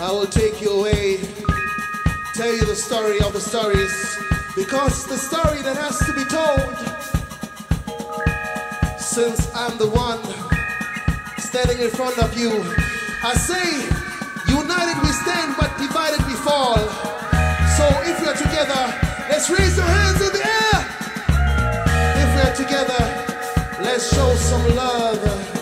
I will take you away, tell you the story of the stories, because the story that has to be told. Since I'm the one standing in front of you, I say, united we stand, but divided we fall. So if we are together, let's raise our hands in the air. If we are together, let's show some love.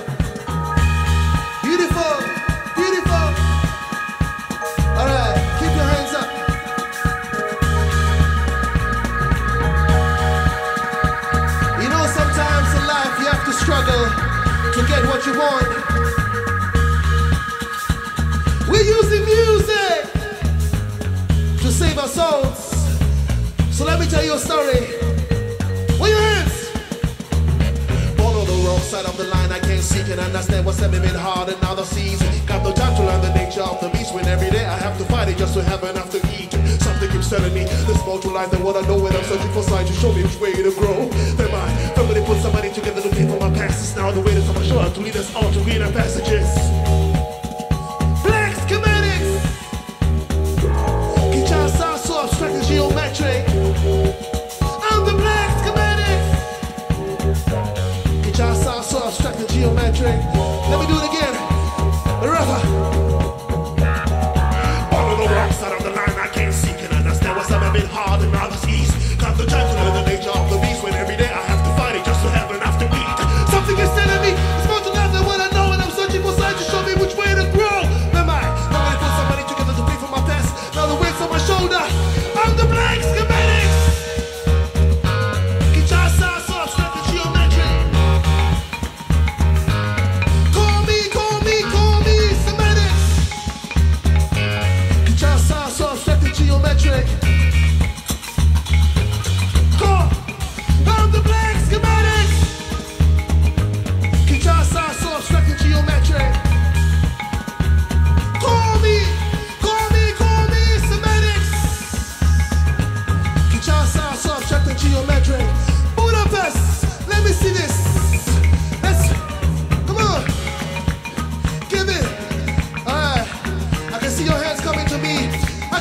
And understand what's been hard in other seas. Got no time to learn the nature of the beast when every day I have to fight it just to have enough to eat. Something keeps telling me there's more to life than what I know when I'm searching for signs to show me which way to grow. Then my family put somebody together to pay for my past. Now the way that's on shoulder to lead us all to greener passages.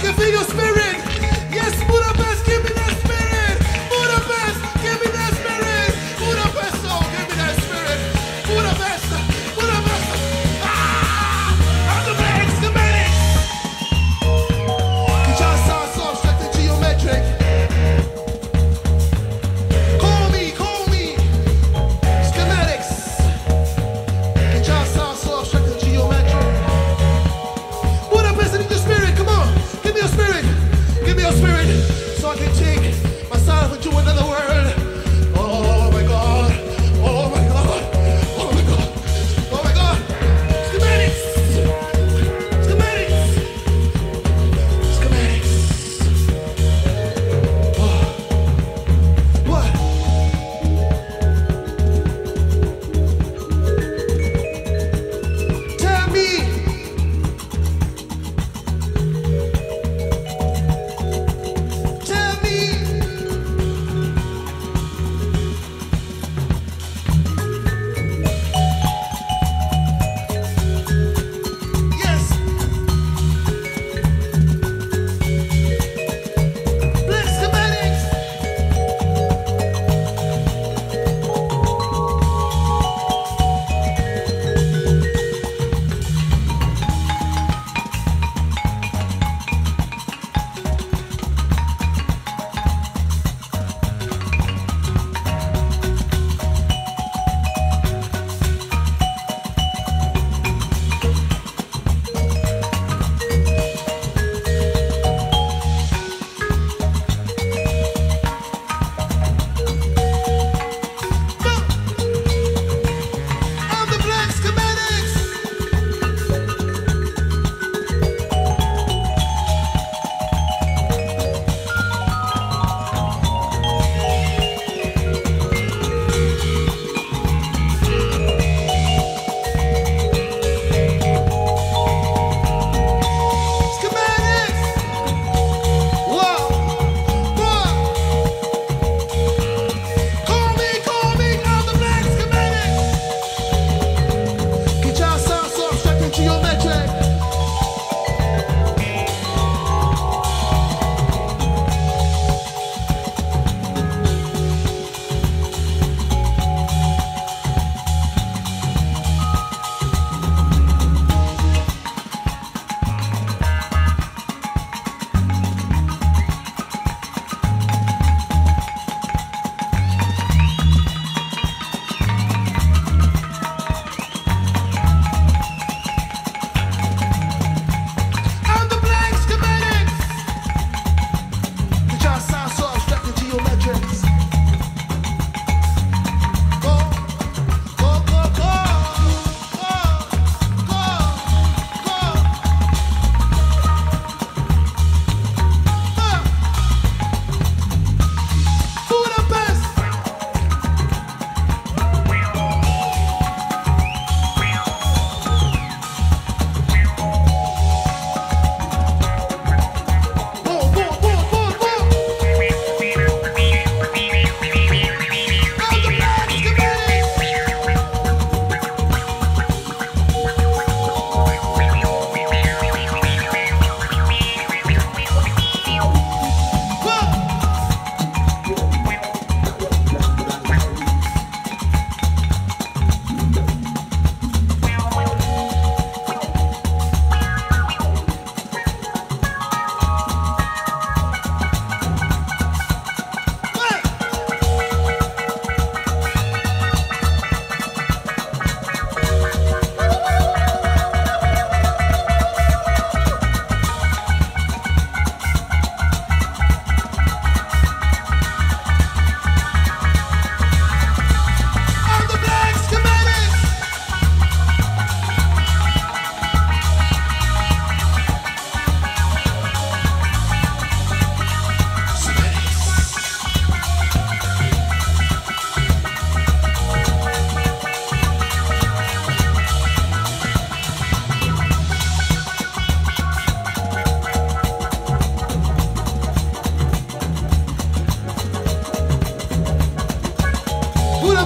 can feel your spirit.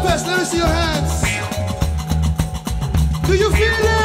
Let me see your hands. Do you feel it?